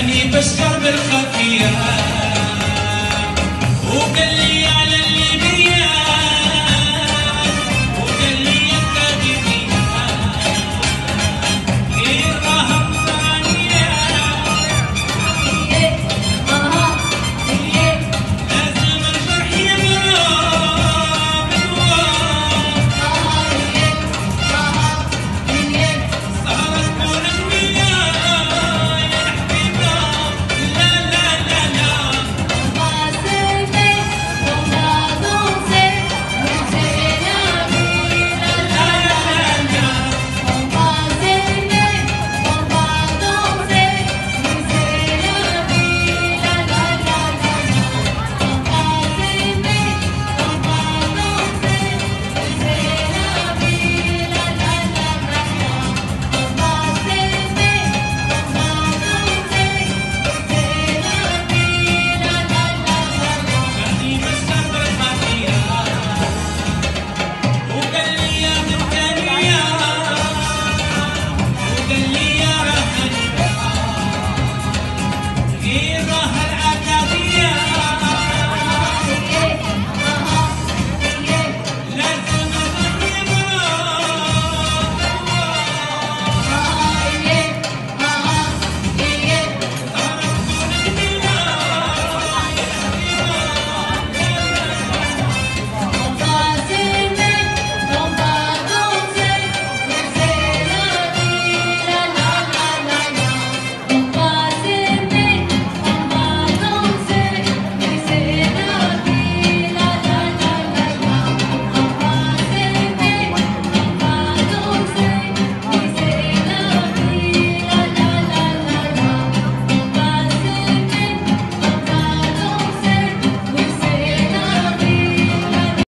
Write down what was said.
خلاني بسكر بالخفية وقال لي